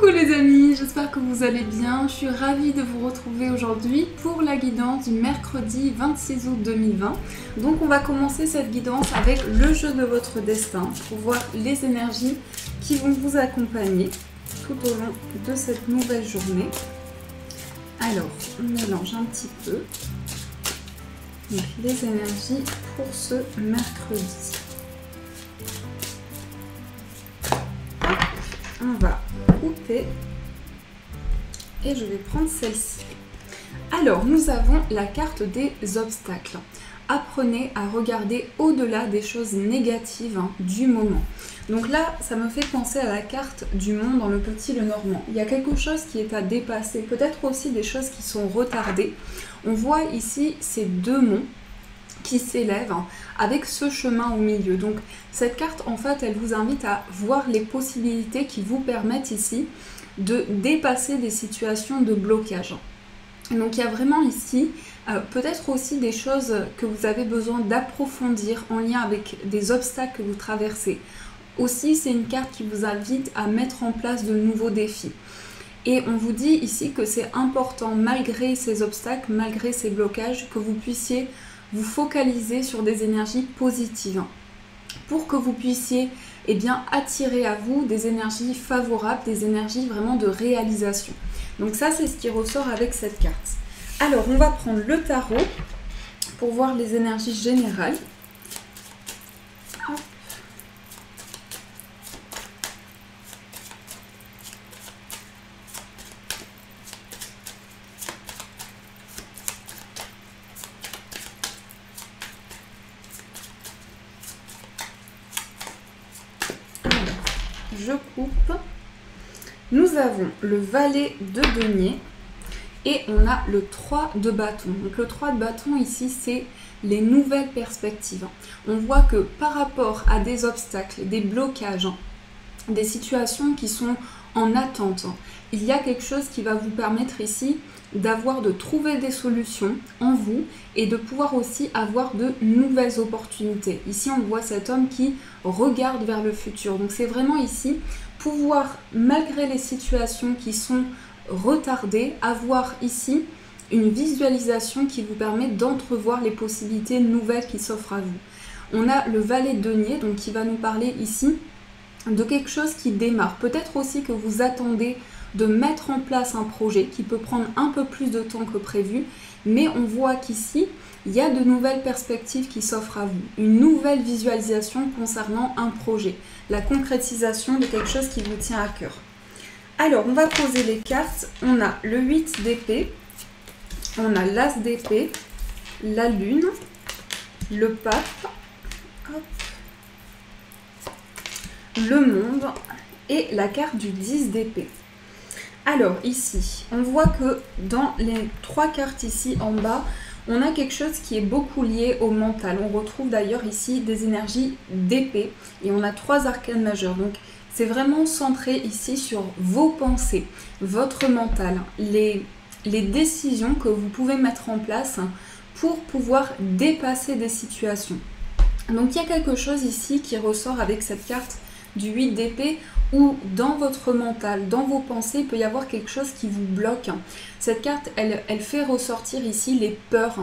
Coucou les amis, j'espère que vous allez bien. Je suis ravie de vous retrouver aujourd'hui pour la guidance du mercredi 26 août 2020. Donc on va commencer cette guidance avec le jeu de votre destin pour voir les énergies qui vont vous accompagner tout au long de cette nouvelle journée. Alors, on mélange un petit peu les énergies pour ce mercredi. On va et je vais prendre celle-ci. Alors, nous avons la carte des obstacles. Apprenez à regarder au-delà des choses négatives hein, du moment. Donc là, ça me fait penser à la carte du monde dans le petit le normand. Il y a quelque chose qui est à dépasser, peut-être aussi des choses qui sont retardées. On voit ici ces deux monts qui s'élèvent avec ce chemin au milieu. Donc cette carte, en fait, elle vous invite à voir les possibilités qui vous permettent ici de dépasser des situations de blocage. Donc il y a vraiment ici euh, peut-être aussi des choses que vous avez besoin d'approfondir en lien avec des obstacles que vous traversez. Aussi, c'est une carte qui vous invite à mettre en place de nouveaux défis. Et on vous dit ici que c'est important, malgré ces obstacles, malgré ces blocages, que vous puissiez vous focaliser sur des énergies positives pour que vous puissiez eh attirer à vous des énergies favorables, des énergies vraiment de réalisation. Donc ça, c'est ce qui ressort avec cette carte. Alors, on va prendre le tarot pour voir les énergies générales. je coupe. Nous le valet de denier et on a le 3 de bâton. Donc le 3 de bâton ici, c'est les nouvelles perspectives. On voit que par rapport à des obstacles, des blocages, des situations qui sont en attente, il y a quelque chose qui va vous permettre ici d'avoir, de trouver des solutions en vous et de pouvoir aussi avoir de nouvelles opportunités. Ici, on voit cet homme qui regarde vers le futur. Donc c'est vraiment ici pouvoir, malgré les situations qui sont retardées, avoir ici une visualisation qui vous permet d'entrevoir les possibilités nouvelles qui s'offrent à vous. On a le valet de denier, donc qui va nous parler ici de quelque chose qui démarre. Peut-être aussi que vous attendez de mettre en place un projet qui peut prendre un peu plus de temps que prévu, mais on voit qu'ici, il y a de nouvelles perspectives qui s'offrent à vous, une nouvelle visualisation concernant un projet, la concrétisation de quelque chose qui vous tient à cœur. Alors, on va poser les cartes. On a le 8 d'épée, on a l'as d'épée, la lune, le pape, le monde et la carte du 10 d'épée. Alors ici, on voit que dans les trois cartes ici en bas, on a quelque chose qui est beaucoup lié au mental. On retrouve d'ailleurs ici des énergies d'épée et on a trois arcanes majeurs. Donc c'est vraiment centré ici sur vos pensées, votre mental, les, les décisions que vous pouvez mettre en place pour pouvoir dépasser des situations. Donc il y a quelque chose ici qui ressort avec cette carte du 8 d'épée ou dans votre mental, dans vos pensées, il peut y avoir quelque chose qui vous bloque. Cette carte, elle, elle fait ressortir ici les peurs,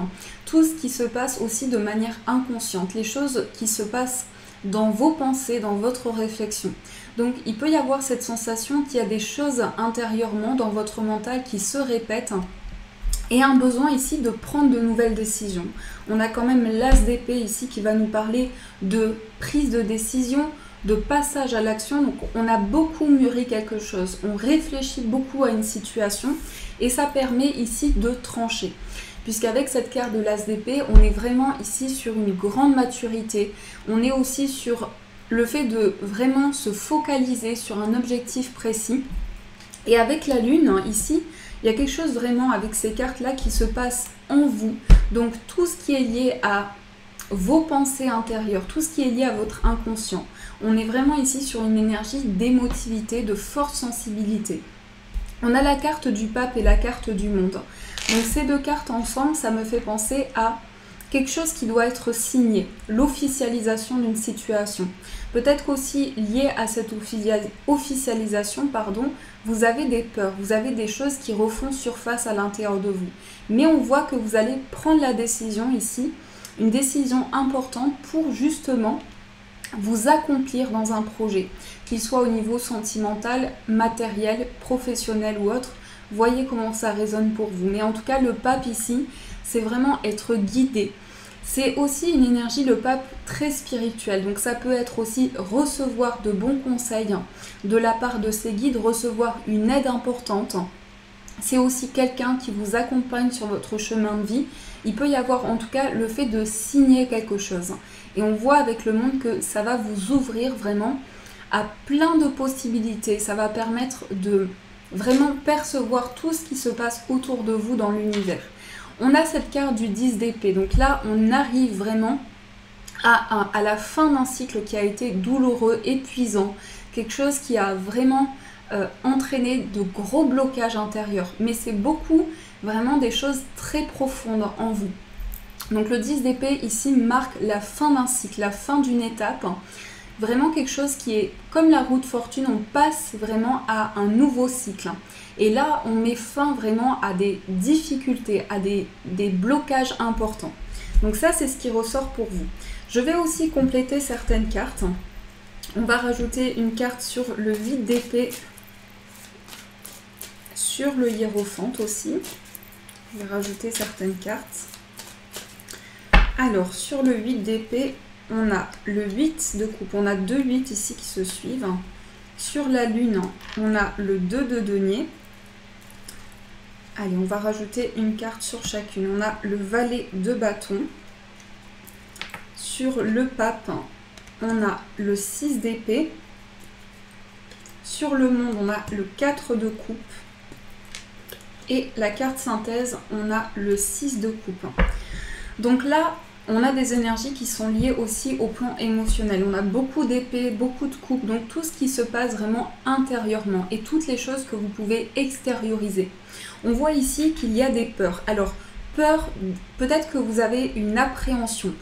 tout ce qui se passe aussi de manière inconsciente, les choses qui se passent dans vos pensées, dans votre réflexion. Donc il peut y avoir cette sensation qu'il y a des choses intérieurement dans votre mental qui se répètent et un besoin ici de prendre de nouvelles décisions. On a quand même l'as d'épée ici qui va nous parler de prise de décision, de passage à l'action. Donc on a beaucoup mûri quelque chose, on réfléchit beaucoup à une situation et ça permet ici de trancher. Puisqu'avec cette carte de l'As d'épée, on est vraiment ici sur une grande maturité. On est aussi sur le fait de vraiment se focaliser sur un objectif précis. Et avec la lune, ici, il y a quelque chose vraiment avec ces cartes-là qui se passe en vous. Donc tout ce qui est lié à vos pensées intérieures, tout ce qui est lié à votre inconscient. On est vraiment ici sur une énergie d'émotivité, de forte sensibilité. On a la carte du pape et la carte du monde. Donc ces deux cartes ensemble, ça me fait penser à quelque chose qui doit être signé, l'officialisation d'une situation. Peut-être aussi lié à cette officialisation, pardon, vous avez des peurs, vous avez des choses qui refont surface à l'intérieur de vous. Mais on voit que vous allez prendre la décision ici, une décision importante pour justement vous accomplir dans un projet, qu'il soit au niveau sentimental, matériel, professionnel ou autre. Voyez comment ça résonne pour vous. Mais en tout cas, le pape ici, c'est vraiment être guidé. C'est aussi une énergie, le pape, très spirituelle. Donc ça peut être aussi recevoir de bons conseils de la part de ses guides, recevoir une aide importante. C'est aussi quelqu'un qui vous accompagne sur votre chemin de vie. Il peut y avoir en tout cas le fait de signer quelque chose. Et on voit avec le monde que ça va vous ouvrir vraiment à plein de possibilités. Ça va permettre de vraiment percevoir tout ce qui se passe autour de vous dans l'univers. On a cette carte du 10 d'épée. Donc là, on arrive vraiment à, la fin d'un cycle qui a été douloureux, épuisant. Quelque chose qui a vraiment euh, entraîné de gros blocages intérieurs. Mais c'est beaucoup vraiment des choses très profondes en vous. Donc le 10 d'épée ici marque la fin d'un cycle, la fin d'une étape. Vraiment quelque chose qui est comme la route fortune, on passe vraiment à un nouveau cycle. Et là, on met fin vraiment à des difficultés, à des, des blocages importants. Donc ça, c'est ce qui ressort pour vous. Je vais aussi compléter certaines cartes. On va rajouter une carte sur le vide d'épée, sur le hiérophant aussi. Je vais rajouter certaines cartes. Alors, sur le 8 d'épée, on a le 8 de coupe. On a deux 8 ici qui se suivent. Sur la lune, on a le 2 de denier. Allez, on va rajouter une carte sur chacune. On a le valet de bâton. Sur le pape, on a le 6 d'épée. Sur le monde, on a le 4 de coupe. Et la carte synthèse, on a le 6 de coupe. Donc là, on a des énergies qui sont liées aussi au plan émotionnel. On a beaucoup d'épées, beaucoup de coupes, donc tout ce qui se passe vraiment intérieurement et toutes les choses que vous pouvez extérioriser. On voit ici qu'il y a des peurs. Alors, peur, peut-être que vous avez une appréhension,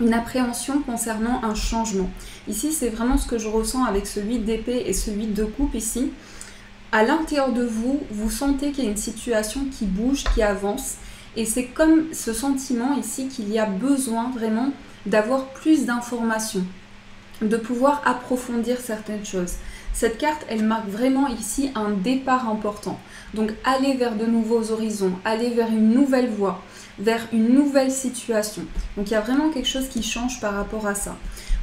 une appréhension concernant un changement. Ici, c'est vraiment ce que je ressens avec ce 8 d'épée et ce 8 de coupe ici. À l'intérieur de vous, vous sentez qu'il y a une situation qui bouge, qui avance et c'est comme ce sentiment ici qu'il y a besoin vraiment d'avoir plus d'informations, de pouvoir approfondir certaines choses. Cette carte, elle marque vraiment ici un départ important. Donc aller vers de nouveaux horizons, aller vers une nouvelle voie, vers une nouvelle situation. Donc il y a vraiment quelque chose qui change par rapport à ça.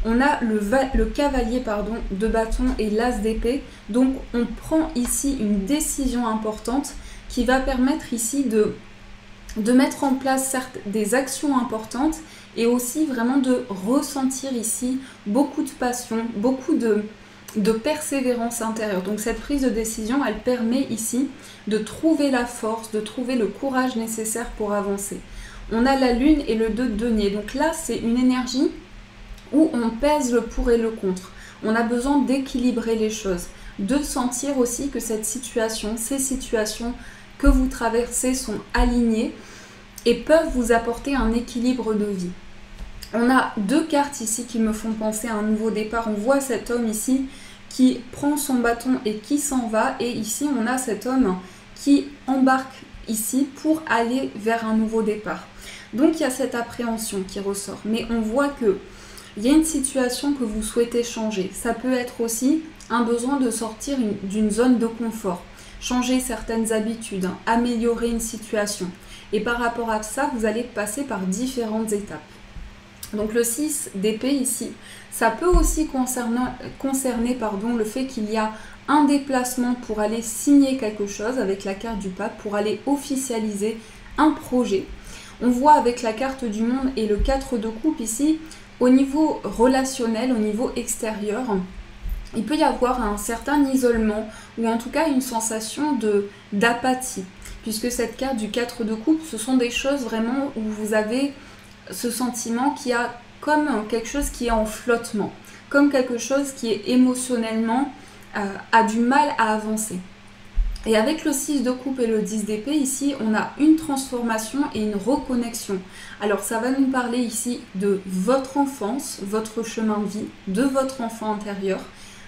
On a le, cavalier pardon, de bâton et l'as d'épée. Donc on prend ici une décision importante qui va permettre ici de mettre en place des actions importantes et aussi vraiment de ressentir ici beaucoup de passion, beaucoup de, de persévérance intérieure. Donc cette prise de décision, elle permet ici de trouver la force, de trouver le courage nécessaire pour avancer. On a la lune et le 2 de denier. Donc là, c'est une énergie où on pèse le pour et le contre. On a besoin d'équilibrer les choses, de sentir aussi que cette situation, ces situations que vous traversez sont alignées et peuvent vous apporter un équilibre de vie. On a deux cartes ici qui me font penser à un nouveau départ. On voit cet homme ici qui prend son bâton et qui s'en va. Et ici, on a cet homme qui embarque ici pour aller vers un nouveau départ. Donc il y a cette appréhension qui ressort. Mais on voit que il y a une situation que vous souhaitez changer. Ça peut être aussi un besoin de sortir d'une zone de confort, changer certaines habitudes, améliorer une situation. Et par rapport à ça, vous allez passer par différentes étapes. Donc le 6 d'épée ici, ça peut aussi concerner, le fait qu'il y a un déplacement pour aller signer quelque chose avec la carte du pape, pour aller officialiser un projet. On voit avec la carte du monde et le 4 de coupe ici, au niveau relationnel, au niveau extérieur, il peut y avoir un certain isolement ou en tout cas une sensation d'apathie puisque cette carte du 4 de coupe, ce sont des choses vraiment où vous avez ce sentiment qui a comme quelque chose qui est en flottement, comme quelque chose qui est émotionnellement euh, a du mal à avancer. Et avec le 6 de coupe et le 10 d'épée, ici, on a une transformation et une reconnexion. Alors, ça va nous parler ici de votre enfance, votre chemin de vie, de votre enfant intérieur.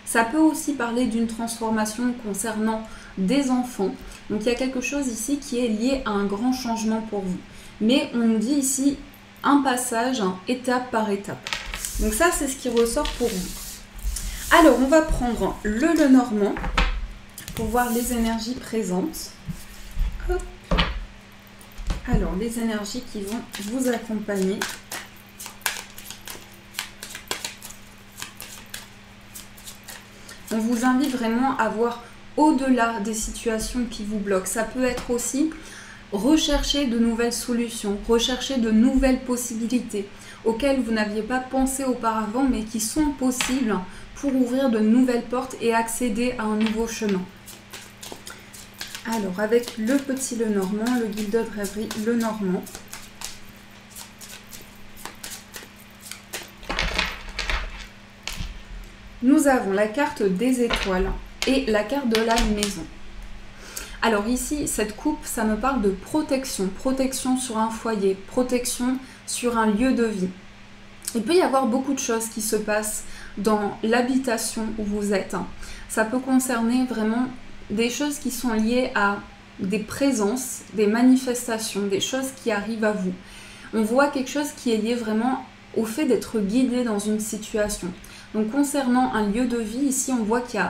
Ça peut aussi parler d'une transformation concernant des enfants. Donc, il y a quelque chose ici qui est lié à un grand changement pour vous. Mais on nous dit ici un passage, étape par étape. Donc ça, c'est ce qui ressort pour vous. Alors, on va prendre le le normand pour voir les énergies présentes. Alors, les énergies qui vont vous accompagner. On vous invite vraiment à voir au-delà des situations qui vous bloquent. Ça peut être aussi rechercher de nouvelles solutions, rechercher de nouvelles possibilités auxquelles vous n'aviez pas pensé auparavant mais qui sont possibles pour ouvrir de nouvelles portes et accéder à un nouveau chemin. Alors, avec le petit le normand, le guide de le normand. Nous avons la carte des étoiles et la carte de la maison. Alors ici, cette coupe, ça me parle de protection. Protection sur un foyer, protection sur un lieu de vie. Il peut y avoir beaucoup de choses qui se passent dans l'habitation où vous êtes. Ça peut concerner vraiment des choses qui sont liées à des présences, des manifestations, des choses qui arrivent à vous. On voit quelque chose qui est lié vraiment au fait d'être guidé dans une situation. Donc concernant un lieu de vie, ici on voit qu'il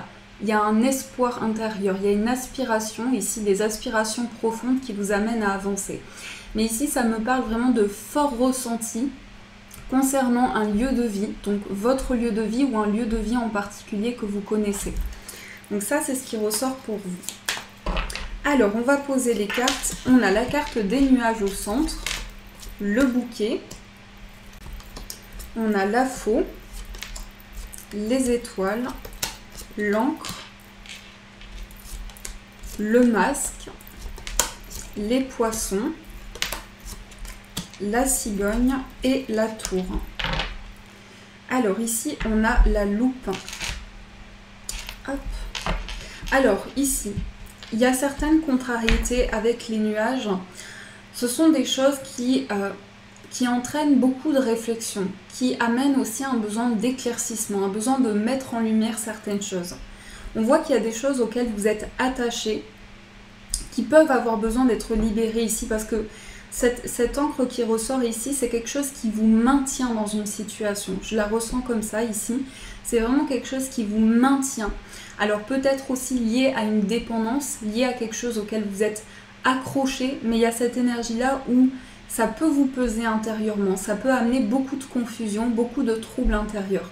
y a, un espoir intérieur, il y a une aspiration, ici des aspirations profondes qui vous amènent à avancer. Mais ici ça me parle vraiment de forts ressentis concernant un lieu de vie, donc votre lieu de vie ou un lieu de vie en particulier que vous connaissez. Donc ça, c'est ce qui ressort pour vous. Alors, on va poser les cartes. On a la carte des nuages au centre, le bouquet, on a la faux, les étoiles, l'encre, le masque, les poissons, la cigogne et la tour. Alors ici, on a la loupe. Alors ici, il y a certaines contrariétés avec les nuages. Ce sont des choses qui, euh, entraînent beaucoup de réflexion, qui amènent aussi un besoin d'éclaircissement, un besoin de mettre en lumière certaines choses. On voit qu'il y a des choses auxquelles vous êtes attachés, qui peuvent avoir besoin d'être libérées ici, parce que cette, cette encre qui ressort ici, c'est quelque chose qui vous maintient dans une situation. Je la ressens comme ça ici. C'est vraiment quelque chose qui vous maintient. Alors peut-être aussi lié à une dépendance, lié à quelque chose auquel vous êtes accroché, mais il y a cette énergie-là où ça peut vous peser intérieurement, ça peut amener beaucoup de confusion, beaucoup de troubles intérieurs.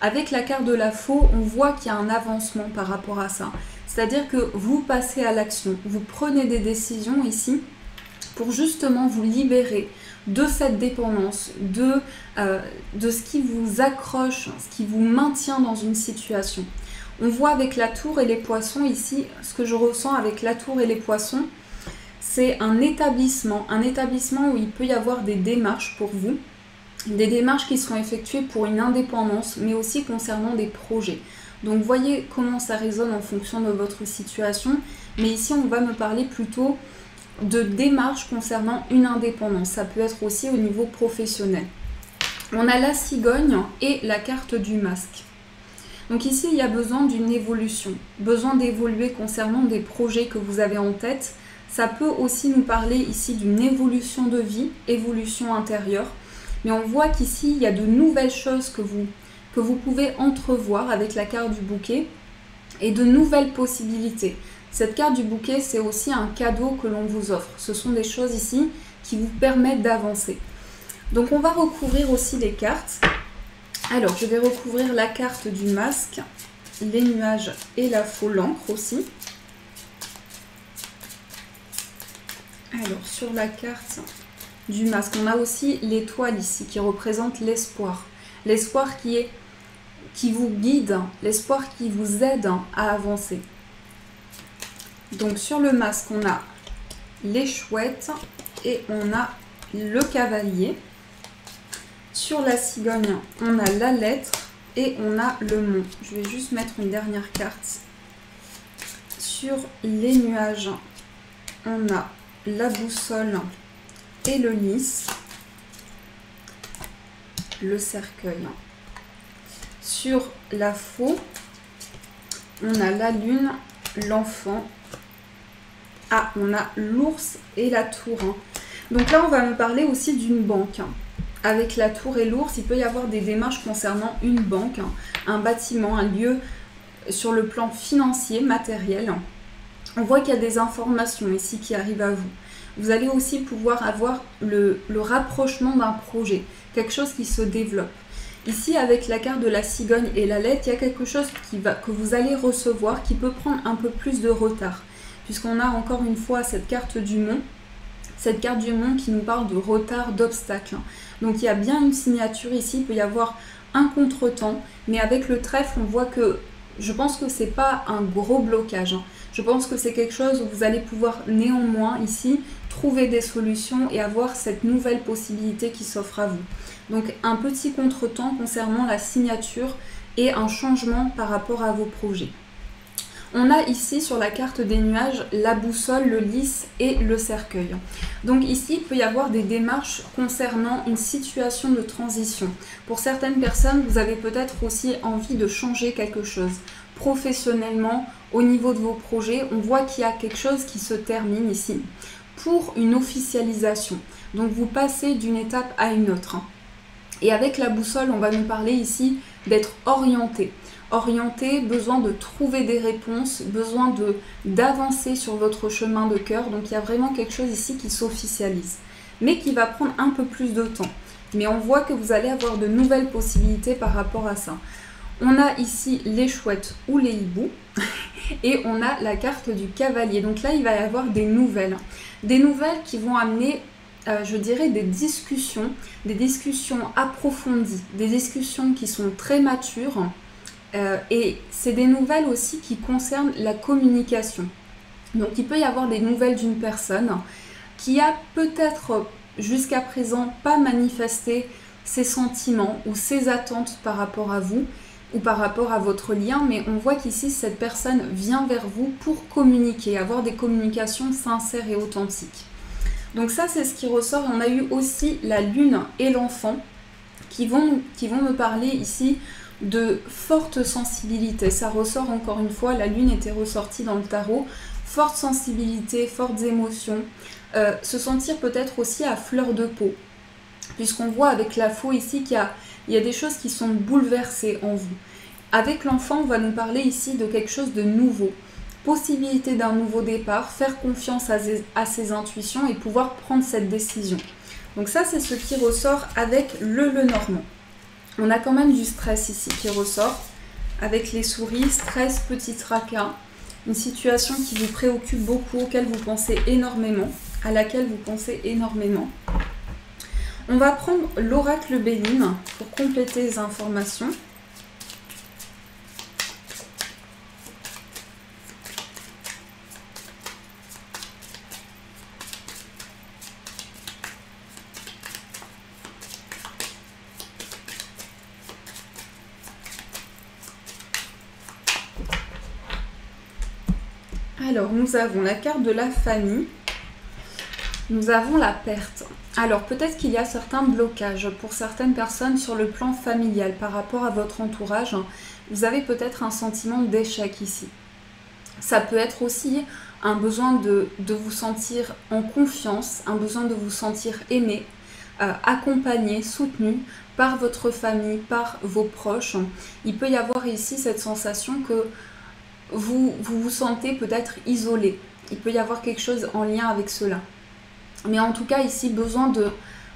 Avec la carte de la faux, on voit qu'il y a un avancement par rapport à ça. C'est-à-dire que vous passez à l'action, vous prenez des décisions ici pour justement vous libérer de cette dépendance, de, euh, de ce qui vous accroche, ce qui vous maintient dans une situation. On voit avec la tour et les poissons ici, ce que je ressens avec la tour et les poissons, c'est un établissement, un établissement où il peut y avoir des démarches pour vous, des démarches qui sont effectuées pour une indépendance, mais aussi concernant des projets. Donc voyez comment ça résonne en fonction de votre situation, mais ici on va me parler plutôt de démarches concernant une indépendance. Ça peut être aussi au niveau professionnel. On a la cigogne et la carte du masque. Donc ici, il y a besoin d'une évolution, besoin d'évoluer concernant des projets que vous avez en tête. Ça peut aussi nous parler ici d'une évolution de vie, évolution intérieure. Mais on voit qu'ici, il y a de nouvelles choses que vous, que vous pouvez entrevoir avec la carte du bouquet et de nouvelles possibilités. Cette carte du bouquet, c'est aussi un cadeau que l'on vous offre. Ce sont des choses ici qui vous permettent d'avancer. Donc on va recouvrir aussi les cartes. Alors, je vais recouvrir la carte du masque, les nuages et la faux l'encre aussi. Alors, sur la carte du masque, on a aussi l'étoile ici qui représente l'espoir. L'espoir qui est qui vous guide, l'espoir qui vous aide à avancer. Donc sur le masque, on a les chouettes et on a le cavalier. Sur la cigogne, on a la lettre et on a le mont. Je vais juste mettre une dernière carte sur les nuages, on a la boussole et le lys, le cercueil. Sur la faux, on a la lune, l'enfant. Ah, on a l'ours et la tour. Donc là, on va me parler aussi d'une banque. Avec la tour et l'ours, il peut y avoir des démarches concernant une banque, un bâtiment, un lieu sur le plan financier, matériel. On voit qu'il y a des informations ici qui arrivent à vous. Vous allez aussi pouvoir avoir le, rapprochement d'un projet, quelque chose qui se développe. Ici, avec la carte de la cigogne et la lettre, il y a quelque chose que vous allez recevoir qui peut prendre un peu plus de retard. Puisqu'on a encore une fois cette carte du mont, cette carte du mont qui nous parle de retard, d'obstacle. Donc il y a bien une signature ici, il peut y avoir un contretemps, mais avec le trèfle, on voit que je pense que c'est pas un gros blocage. Hein. Je pense que c'est quelque chose où vous allez pouvoir néanmoins ici trouver des solutions et avoir cette nouvelle possibilité qui s'offre à vous. Donc un petit contretemps concernant la signature et un changement par rapport à vos projets. On a ici sur la carte des nuages la boussole, le lys et le cercueil. Donc ici, il peut y avoir des démarches concernant une situation de transition. Pour certaines personnes, vous avez peut-être aussi envie de changer quelque chose. Professionnellement, au niveau de vos projets, on voit qu'il y a quelque chose qui se termine ici pour une officialisation. Donc vous passez d'une étape à une autre. Et avec la boussole, on va nous parler ici d'être orienté orienté, besoin de trouver des réponses, besoin de d'avancer sur votre chemin de cœur. Donc il y a vraiment quelque chose ici qui s'officialise, mais qui va prendre un peu plus de temps. Mais on voit que vous allez avoir de nouvelles possibilités par rapport à ça. On a ici les chouettes ou les hiboux et on a la carte du cavalier. Donc là, il va y avoir des nouvelles. Des nouvelles qui vont amener, euh, je dirais, des discussions, des discussions approfondies, des discussions qui sont très matures, euh, et c'est des nouvelles aussi qui concernent la communication. Donc il peut y avoir des nouvelles d'une personne qui a peut-être jusqu'à présent pas manifesté ses sentiments ou ses attentes par rapport à vous ou par rapport à votre lien, mais on voit qu'ici cette personne vient vers vous pour communiquer, avoir des communications sincères et authentiques. Donc ça c'est ce qui ressort. On a eu aussi la lune et l'enfant qui vont, qui vont me parler ici de forte sensibilité. Ça ressort encore une fois, la lune était ressortie dans le tarot. Forte sensibilité, fortes émotions. Euh, se sentir peut-être aussi à fleur de peau. Puisqu'on voit avec la faux ici qu'il y, a, des choses qui sont bouleversées en vous. Avec l'enfant, on va nous parler ici de quelque chose de nouveau. Possibilité d'un nouveau départ, faire confiance à à ses, intuitions et pouvoir prendre cette décision. Donc ça, c'est ce qui ressort avec le le normand. On a quand même du stress ici qui ressort avec les souris, stress, petit tracas, une situation qui vous préoccupe beaucoup, auquel vous pensez énormément, à laquelle vous pensez énormément. On va prendre l'oracle Béline pour compléter les informations. Alors, nous avons la carte de la famille. Nous avons la perte. Alors, peut-être qu'il y a certains blocages pour certaines personnes sur le plan familial par rapport à votre entourage. Vous avez peut-être un sentiment d'échec ici. Ça peut être aussi un besoin de, vous sentir en confiance, un besoin de vous sentir aimé, euh, accompagné, soutenu par votre famille, par vos proches. Il peut y avoir ici cette sensation que vous, vous sentez peut-être isolé. Il peut y avoir quelque chose en lien avec cela. Mais en tout cas, ici, besoin de,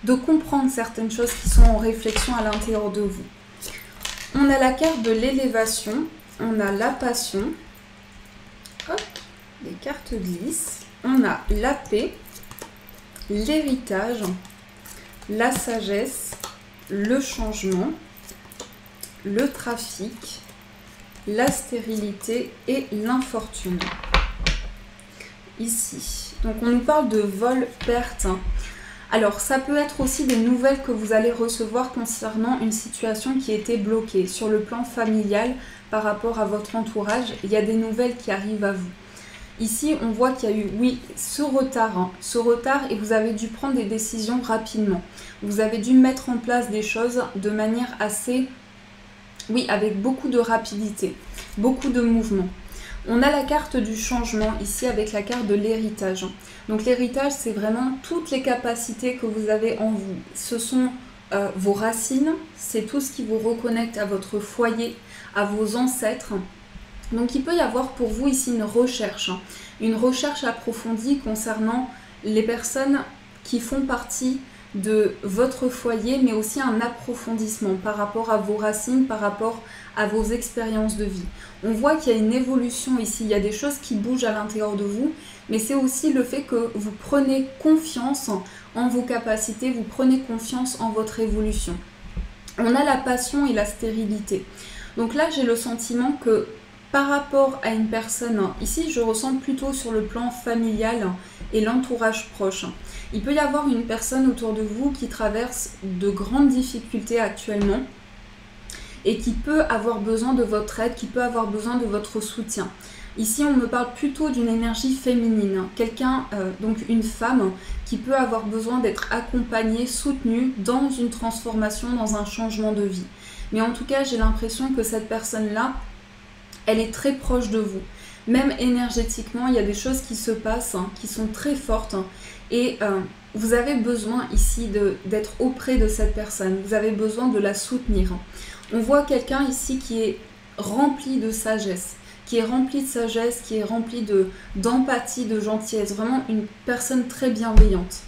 de comprendre certaines choses qui sont en réflexion à l'intérieur de vous. On a la carte de l'élévation, on a la passion, hop, les cartes glissent, on a la paix, l'héritage, la sagesse, le changement, le trafic, la stérilité et l'infortune. Ici. Donc on nous parle de vol, perte. Alors ça peut être aussi des nouvelles que vous allez recevoir concernant une situation qui était bloquée. Sur le plan familial, par rapport à votre entourage, il y a des nouvelles qui arrivent à vous. Ici, on voit qu'il y a eu, oui, ce retard, hein, ce retard, et vous avez dû prendre des décisions rapidement. Vous avez dû mettre en place des choses de manière assez, oui, avec beaucoup de rapidité, beaucoup de mouvement. On a la carte du changement ici avec la carte de l'héritage. Donc l'héritage, c'est vraiment toutes les capacités que vous avez en vous. Ce sont euh, vos racines, c'est tout ce qui vous reconnecte à votre foyer, à vos ancêtres. Donc il peut y avoir pour vous ici une recherche, une recherche approfondie concernant les personnes qui font partie de votre foyer, mais aussi un approfondissement par rapport à vos racines, par rapport à vos expériences de vie. On voit qu'il y a une évolution ici, il y a des choses qui bougent à l'intérieur de vous, mais c'est aussi le fait que vous prenez confiance en vos capacités, vous prenez confiance en votre évolution. On a la passion et la stérilité. Donc là, j'ai le sentiment que par rapport à une personne, ici je ressens plutôt sur le plan familial et l'entourage proche. Il peut y avoir une personne autour de vous qui traverse de grandes difficultés actuellement et qui peut avoir besoin de votre aide, qui peut avoir besoin de votre soutien. Ici, on me parle plutôt d'une énergie féminine, quelqu'un, euh, donc une femme, qui peut avoir besoin d'être accompagnée, soutenue dans une transformation, dans un changement de vie. Mais en tout cas, j'ai l'impression que cette personne-là, elle est très proche de vous. Même énergétiquement, il y a des choses qui se passent, hein, qui sont très fortes. Hein, et euh, vous avez besoin ici d'être auprès de cette personne. Vous avez besoin de la soutenir. On voit quelqu'un ici qui est rempli de sagesse, qui est rempli de sagesse, qui est rempli d'empathie, de gentillesse. Vraiment une personne très bienveillante.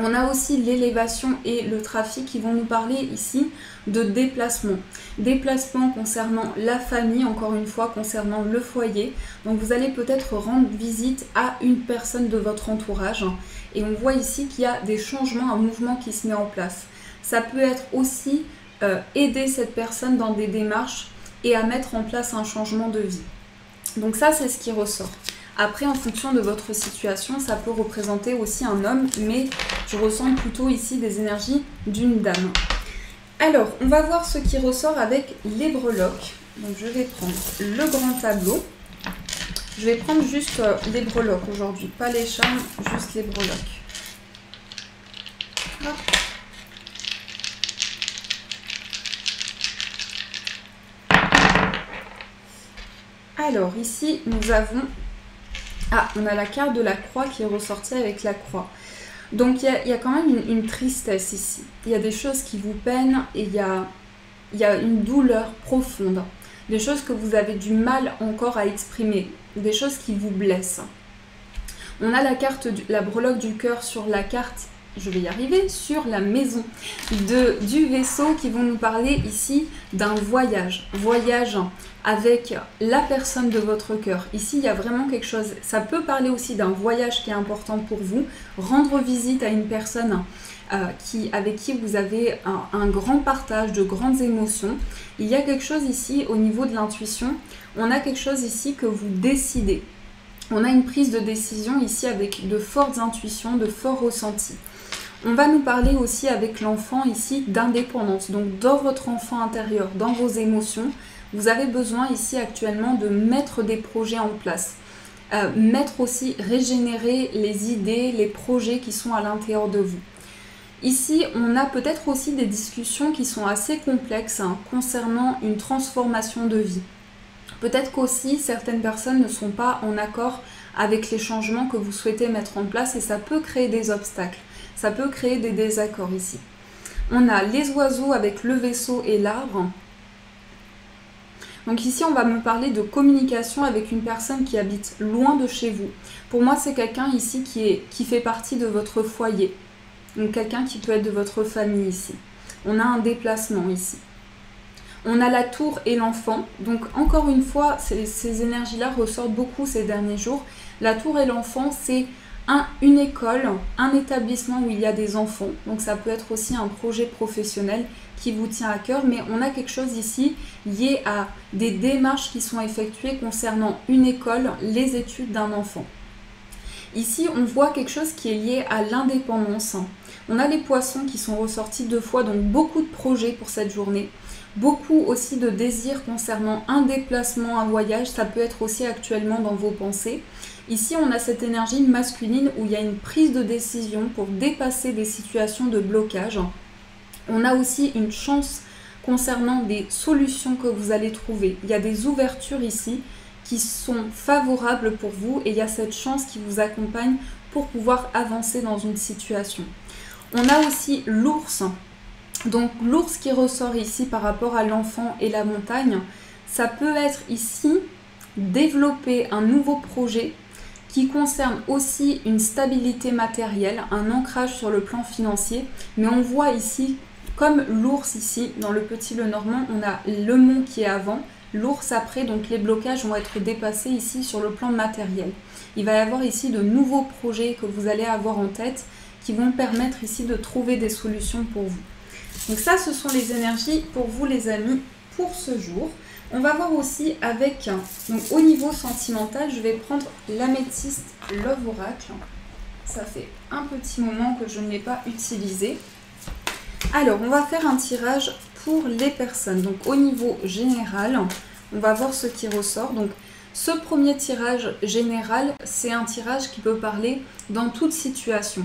On a aussi l'élévation et le trafic qui vont nous parler ici de déplacement. Déplacement concernant la famille, encore une fois, concernant le foyer. Donc vous allez peut-être rendre visite à une personne de votre entourage. Et on voit ici qu'il y a des changements, un mouvement qui se met en place. Ça peut être aussi euh, aider cette personne dans des démarches et à mettre en place un changement de vie. Donc ça, c'est ce qui ressort. Après, en fonction de votre situation, ça peut représenter aussi un homme, mais je ressens plutôt ici des énergies d'une dame. Alors, on va voir ce qui ressort avec les breloques. Donc, je vais prendre le grand tableau. Je vais prendre juste euh, les breloques aujourd'hui, pas les charmes, juste les breloques. Alors, ici, nous avons ah, on a la carte de la croix qui est ressortie avec la croix. Donc il y, a, quand même une, tristesse ici. Il y a des choses qui vous peinent et il y a, y a une douleur profonde. Des choses que vous avez du mal encore à exprimer. Des choses qui vous blessent. On a la carte, la breloque du cœur sur la carte je vais y arriver, sur la maison du vaisseau qui vont nous parler ici d'un voyage. Voyage avec la personne de votre cœur. Ici, il y a vraiment quelque chose. Ça peut parler aussi d'un voyage qui est important pour vous. Rendre visite à une personne euh, qui, avec qui vous avez un, grand partage de grandes émotions. Il y a quelque chose ici au niveau de l'intuition. On a quelque chose ici que vous décidez. On a une prise de décision ici avec de fortes intuitions, de forts ressentis. On va nous parler aussi avec l'enfant ici d'indépendance. Donc dans votre enfant intérieur, dans vos émotions, vous avez besoin ici actuellement de mettre des projets en place. Euh, mettre aussi, régénérer les idées, les projets qui sont à l'intérieur de vous. Ici, on a peut-être aussi des discussions qui sont assez complexes hein, concernant une transformation de vie. Peut-être qu'aussi certaines personnes ne sont pas en accord avec les changements que vous souhaitez mettre en place et ça peut créer des obstacles ça peut créer des désaccords ici. On a les oiseaux avec le vaisseau et l'arbre. Donc ici, on va me parler de communication avec une personne qui habite loin de chez vous. Pour moi, c'est quelqu'un ici qui, est, qui fait partie de votre foyer. Donc quelqu'un qui peut être de votre famille ici. On a un déplacement ici. On a la tour et l'enfant. Donc encore une fois, ces, énergies-là ressortent beaucoup ces derniers jours. La tour et l'enfant, c'est une école, un établissement où il y a des enfants. Donc ça peut être aussi un projet professionnel qui vous tient à cœur, mais on a quelque chose ici lié à des démarches qui sont effectuées concernant une école, les études d'un enfant. Ici, on voit quelque chose qui est lié à l'indépendance. On a les poissons qui sont ressortis deux fois, donc beaucoup de projets pour cette journée, Beaucoup aussi de désirs concernant un déplacement, un voyage, ça peut être aussi actuellement dans vos pensées. Ici, on a cette énergie masculine où il y a une prise de décision pour dépasser des situations de blocage. On a aussi une chance concernant des solutions que vous allez trouver. Il y a des ouvertures ici qui sont favorables pour vous et il y a cette chance qui vous accompagne pour pouvoir avancer dans une situation. On a aussi l'ours. Donc l'ours qui ressort ici par rapport à l'enfant et la montagne, ça peut être ici développer un nouveau projet qui concerne aussi une stabilité matérielle, un ancrage sur le plan financier. Mais on voit ici, comme l'ours ici, dans le petit le normand, on a le mont qui est avant, l'ours après, donc les blocages vont être dépassés ici sur le plan matériel. Il va y avoir ici de nouveaux projets que vous allez avoir en tête qui vont permettre ici de trouver des solutions pour vous. Donc ça, ce sont les énergies pour vous les amis pour ce jour. On va voir aussi avec, donc au niveau sentimental, je vais prendre l'améthyste Love Oracle. Ça fait un petit moment que je ne l'ai pas utilisé. Alors, on va faire un tirage pour les personnes. Donc, au niveau général, on va voir ce qui ressort. Donc, ce premier tirage général, c'est un tirage qui peut parler dans toute situation.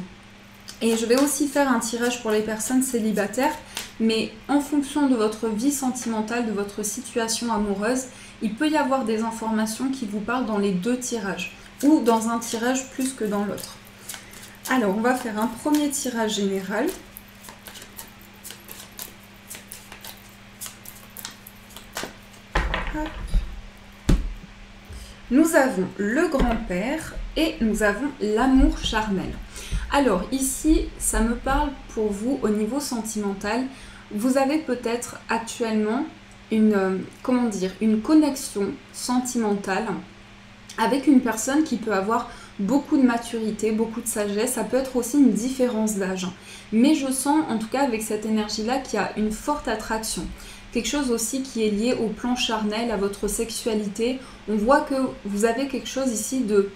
Et je vais aussi faire un tirage pour les personnes célibataires mais en fonction de votre vie sentimentale, de votre situation amoureuse, il peut y avoir des informations qui vous parlent dans les deux tirages ou dans un tirage plus que dans l'autre. Alors, on va faire un premier tirage général. Nous avons le grand-père et nous avons l'amour charnel. Alors ici, ça me parle pour vous au niveau sentimental. Vous avez peut-être actuellement une, euh, comment dire, une connexion sentimentale avec une personne qui peut avoir beaucoup de maturité, beaucoup de sagesse. Ça peut être aussi une différence d'âge. Mais je sens, en tout cas avec cette énergie-là, qu'il y a une forte attraction. Quelque chose aussi qui est lié au plan charnel, à votre sexualité. On voit que vous avez quelque chose ici de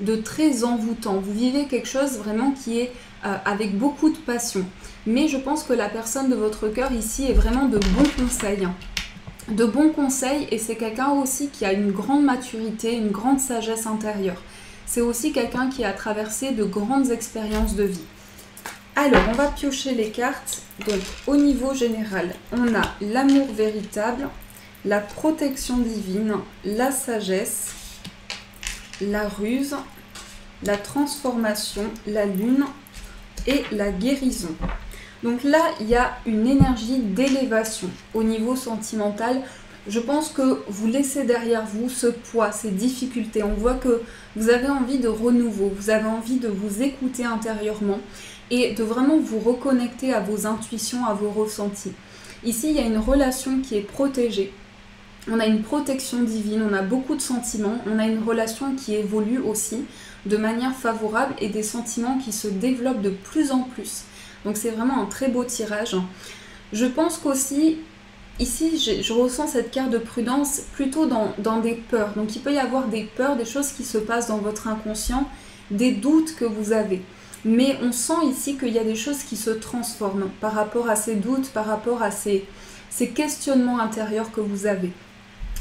de très envoûtant. Vous vivez quelque chose vraiment qui est euh, avec beaucoup de passion. Mais je pense que la personne de votre cœur ici est vraiment de bons conseils. De bons conseils et c'est quelqu'un aussi qui a une grande maturité, une grande sagesse intérieure. C'est aussi quelqu'un qui a traversé de grandes expériences de vie. Alors, on va piocher les cartes. Donc, au niveau général, on a l'amour véritable, la protection divine, la sagesse, la ruse, la transformation, la lune et la guérison. Donc là, il y a une énergie d'élévation au niveau sentimental. Je pense que vous laissez derrière vous ce poids, ces difficultés. On voit que vous avez envie de renouveau, vous avez envie de vous écouter intérieurement et de vraiment vous reconnecter à vos intuitions, à vos ressentis. Ici, il y a une relation qui est protégée on a une protection divine, on a beaucoup de sentiments, on a une relation qui évolue aussi de manière favorable et des sentiments qui se développent de plus en plus. Donc c'est vraiment un très beau tirage. Je pense qu'aussi, ici, je ressens cette carte de prudence plutôt dans, des peurs. Donc il peut y avoir des peurs, des choses qui se passent dans votre inconscient, des doutes que vous avez. Mais on sent ici qu'il y a des choses qui se transforment par rapport à ces doutes, par rapport à ces questionnements intérieurs que vous avez.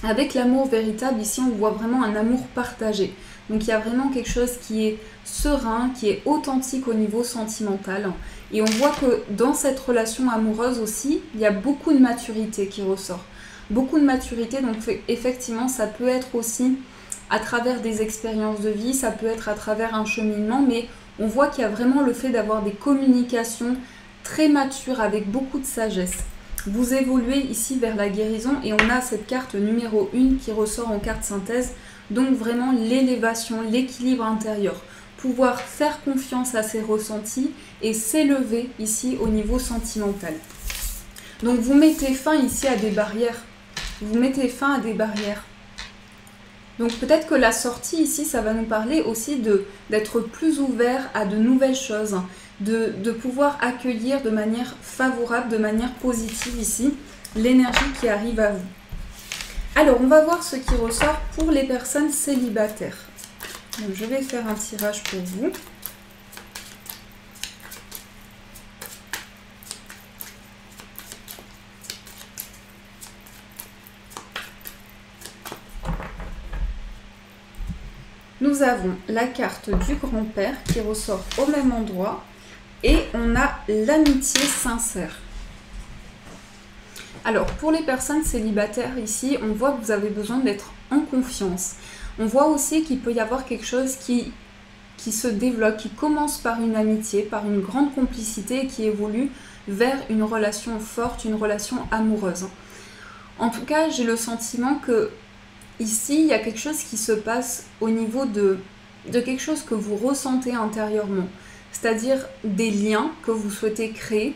Avec l'amour véritable, ici, on voit vraiment un amour partagé. Donc il y a vraiment quelque chose qui est serein, qui est authentique au niveau sentimental. Et on voit que dans cette relation amoureuse aussi, il y a beaucoup de maturité qui ressort. Beaucoup de maturité, donc effectivement, ça peut être aussi à travers des expériences de vie, ça peut être à travers un cheminement, mais on voit qu'il y a vraiment le fait d'avoir des communications très matures avec beaucoup de sagesse. Vous évoluez ici vers la guérison et on a cette carte numéro 1 qui ressort en carte synthèse. Donc vraiment l'élévation, l'équilibre intérieur. Pouvoir faire confiance à ses ressentis et s'élever ici au niveau sentimental. Donc vous mettez fin ici à des barrières. Vous mettez fin à des barrières. Donc peut-être que la sortie ici, ça va nous parler aussi d'être plus ouvert à de nouvelles choses de, pouvoir accueillir de manière favorable, de manière positive ici, l'énergie qui arrive à vous. Alors, on va voir ce qui ressort pour les personnes célibataires. je vais faire un tirage pour vous. Nous avons la carte du grand-père qui ressort au même endroit et on a l'amitié sincère. Alors, pour les personnes célibataires ici, on voit que vous avez besoin d'être en confiance. On voit aussi qu'il peut y avoir quelque chose qui, qui se développe, qui commence par une amitié, par une grande complicité et qui évolue vers une relation forte, une relation amoureuse. En tout cas, j'ai le sentiment que ici, il y a quelque chose qui se passe au niveau de, quelque chose que vous ressentez intérieurement, c'est-à-dire des liens que vous souhaitez créer,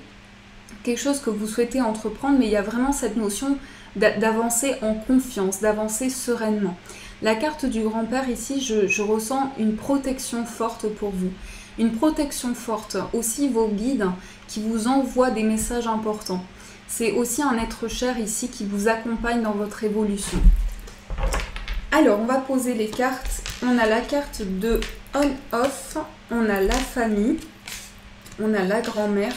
quelque chose que vous souhaitez entreprendre, mais il y a vraiment cette notion d'avancer en confiance, d'avancer sereinement. La carte du grand-père ici, je, ressens une protection forte pour vous. Une protection forte, aussi vos guides qui vous envoient des messages importants. C'est aussi un être cher ici qui vous accompagne dans votre évolution. Alors, on va poser les cartes. On a la carte de on-off, on a la famille, on a la grand-mère,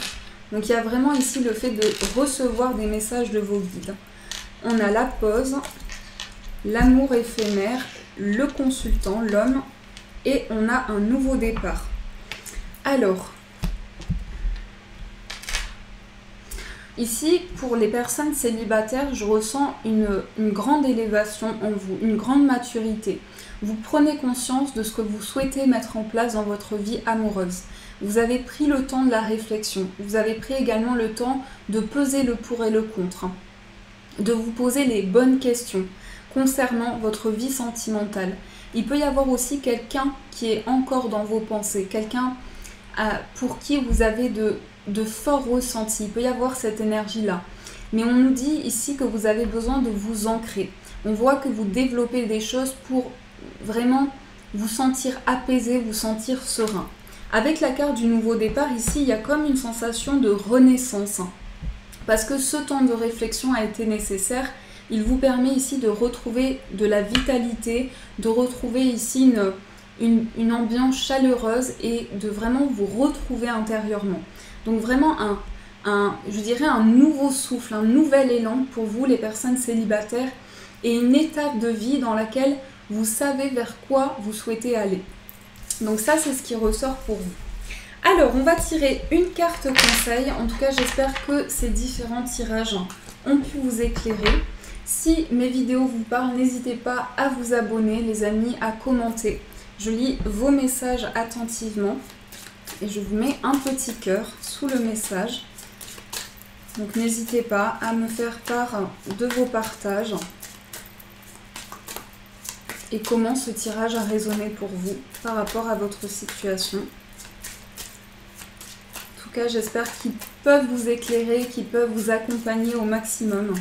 donc il y a vraiment ici le fait de recevoir des messages de vos guides. On a la pause, l'amour éphémère, le consultant, l'homme, et on a un nouveau départ. Alors, ici, pour les personnes célibataires, je ressens une, grande élévation en vous, une grande maturité. Vous prenez conscience de ce que vous souhaitez mettre en place dans votre vie amoureuse. Vous avez pris le temps de la réflexion. Vous avez pris également le temps de peser le pour et le contre. De vous poser les bonnes questions concernant votre vie sentimentale. Il peut y avoir aussi quelqu'un qui est encore dans vos pensées, quelqu'un pour qui vous avez de, de forts ressentis. Il peut y avoir cette énergie-là. Mais on nous dit ici que vous avez besoin de vous ancrer. On voit que vous développez des choses pour vraiment vous sentir apaisé, vous sentir serein. Avec la carte du nouveau départ, ici, il y a comme une sensation de renaissance. Parce que ce temps de réflexion a été nécessaire. Il vous permet ici de retrouver de la vitalité, de retrouver ici une, une, ambiance chaleureuse et de vraiment vous retrouver intérieurement. Donc vraiment un, un, je dirais un nouveau souffle, un nouvel élan pour vous les personnes célibataires et une étape de vie dans laquelle vous savez vers quoi vous souhaitez aller. Donc ça, c'est ce qui ressort pour vous. Alors, on va tirer une carte conseil. En tout cas, j'espère que ces différents tirages ont pu vous éclairer. Si mes vidéos vous parlent, n'hésitez pas à vous abonner, les amis, à commenter. Je lis vos messages attentivement et je vous mets un petit cœur sous le message. Donc n'hésitez pas à me faire part de vos partages et comment ce tirage a résonné pour vous par rapport à votre situation. En tout cas, j'espère qu'ils peuvent vous éclairer, qu'ils peuvent vous accompagner au maximum.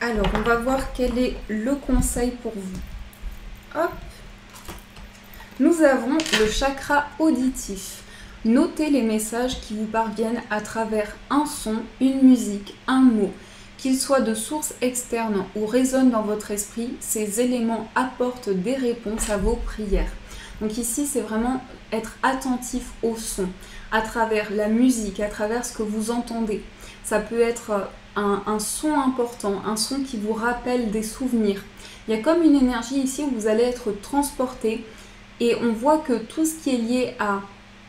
Alors, on va voir quel est le conseil pour vous. Hop Nous avons le chakra auditif. Notez les messages qui vous parviennent à travers un son, une musique, un mot qu'il soit de source externe ou résonne dans votre esprit, ces éléments apportent des réponses à vos prières. Donc ici, c'est vraiment être attentif au son, à travers la musique, à travers ce que vous entendez. Ça peut être un, un, son important, un son qui vous rappelle des souvenirs. Il y a comme une énergie ici où vous allez être transporté et on voit que tout ce qui est lié à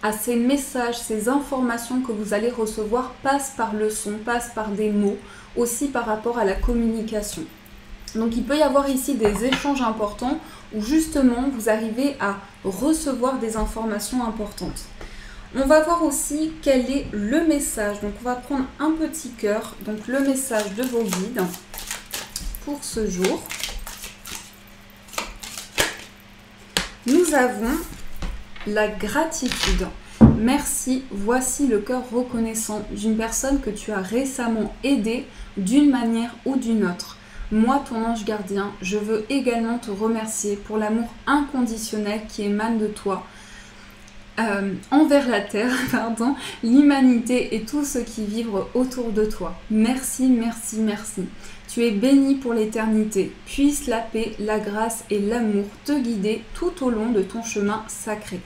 à ces messages, ces informations que vous allez recevoir passent par le son, passent par des mots, aussi par rapport à la communication. Donc il peut y avoir ici des échanges importants où justement vous arrivez à recevoir des informations importantes. On va voir aussi quel est le message. Donc on va prendre un petit cœur, donc le message de vos guides pour ce jour. Nous avons la gratitude. Merci, voici le cœur reconnaissant d'une personne que tu as récemment aidée d'une manière ou d'une autre. Moi, ton ange gardien, je veux également te remercier pour l'amour inconditionnel qui émane de toi. Euh, envers la Terre, pardon, l'humanité et tout ce qui vivent autour de toi. Merci, merci, merci. Tu es béni pour l'éternité. Puisse la paix, la grâce et l'amour te guider tout au long de ton chemin sacré.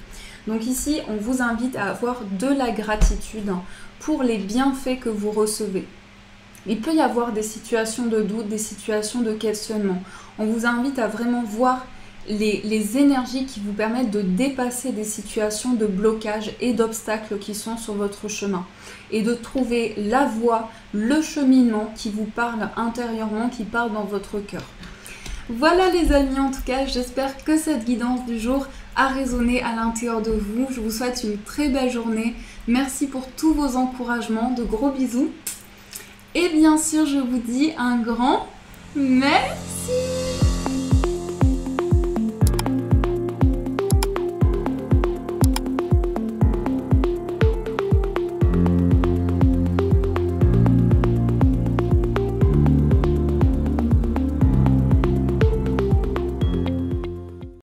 Donc ici, on vous invite à avoir de la gratitude pour les bienfaits que vous recevez. il peut y avoir des situations de doute, des situations de questionnement. On vous invite à vraiment voir les, énergies qui vous permettent de dépasser des situations de blocage et d'obstacles qui sont sur votre chemin et de trouver la voie, le cheminement qui vous parle intérieurement, qui parle dans votre cœur. Voilà les amis, en tout cas, j'espère que cette guidance du jour a résonné à l'intérieur de vous. Je vous souhaite une très belle journée. Merci pour tous vos encouragements. De gros bisous. Et bien sûr, je vous dis un grand merci.